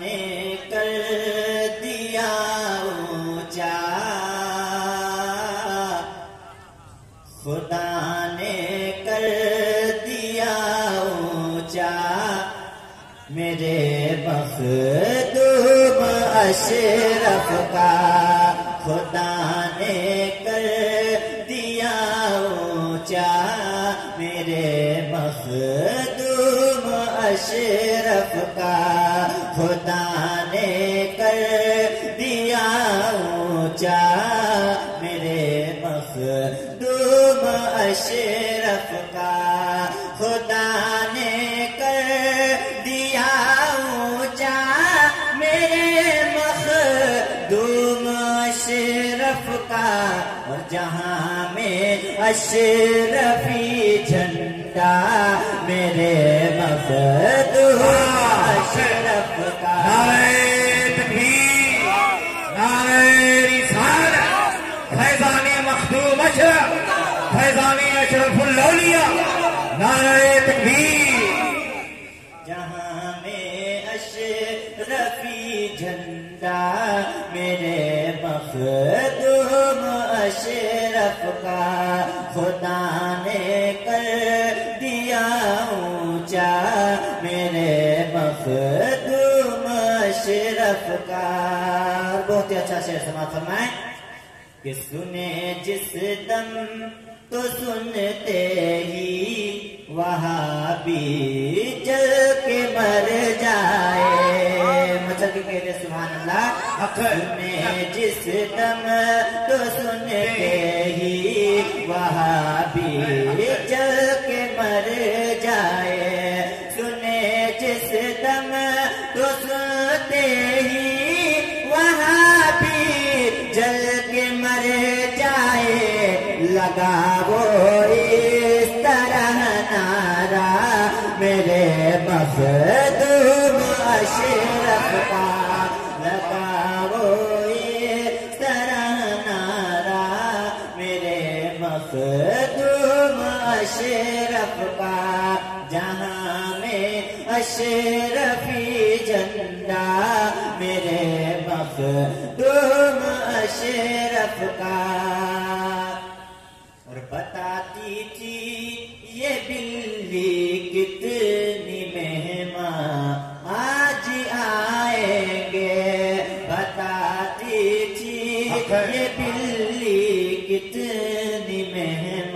ने कर दिया ऊँचा। खुदा ने कर दिया ऊँचा। मेरे मखदूम अशरफ का अशरफ का खुदा ने कर दिया ऊँचा। मेरे मखदूम अशरफ का खुदा ने कर दिया ऊँचा। मेरे मखदूम अशरफ का और जहाँ में अशरफी झंडा मेरे मखदूम अशरफ का। नारे तकबीर नारे रिसालत फैजानी मखदूम अशरफ फैजानी अशरफुल औलिया नारे तकबीर जहाँ में अशरफी झंडा मेरे मखदूम अशरफ का खुदा अशरफ का बहुत ही अच्छा शेर समाप्त फरमाए। कि सुने जिस दम तो सुनते ही वहाँ भी जल के मर जाए। मचल के कहते सुभान अल्लाह जिस दम तो सुनते ही वहाँ भी जल के मर जाए। लगा वो इस तरह नारा, मेरे मखदूम अशरफ का। लगा वो इस तरह नारा, मेरे मखदूम अशरफ का। जहाँ में अशरफी झंडा, मेरे मखदूम अशरफ का। और बताती थी ये बिल्ली कितनी मेहमा। आज आएँगे बताती थी ये बिल्ली कितनी मेहमा।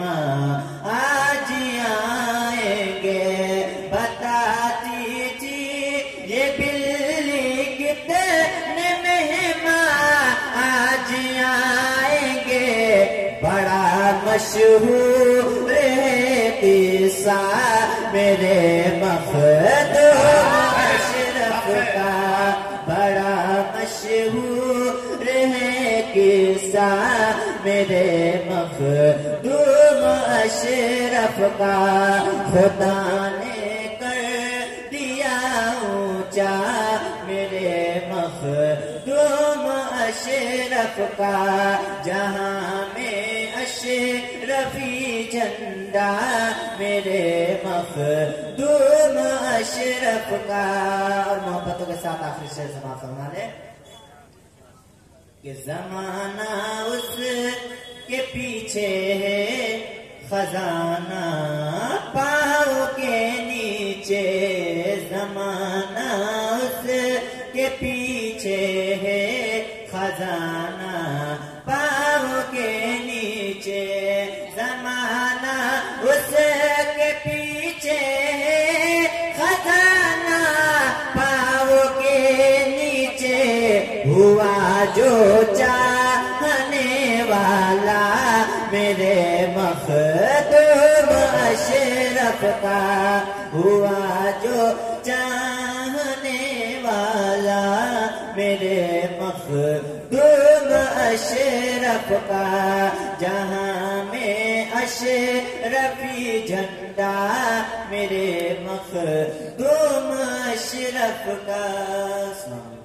मशहूर किस्सा मेरे मखदूम अशरफ का बड़ा मशहूर है किस्सा मेरे मखदूम अशरफ का खुदा ने कर दिया ऊँचा, मेरे मखदूम अशरफ का, जहाँ अशरफी झंडा मेरे मखदूम अशरफ का। और मोहब्बतों के साथ आखिरी शेर समाप्त फरमा ले कि जमाना उस के पीछे है, खजाना पाँव के नीचे। जमाना उस के पीछे है, खजाना जो चाहने वाला मेरे मखदूम अशरफ का हुआ जो चाहने वाला मेरे मखदूम अशरफ का, जहाँ में अशरफी झंडा मेरे मखदूम अशरफ का।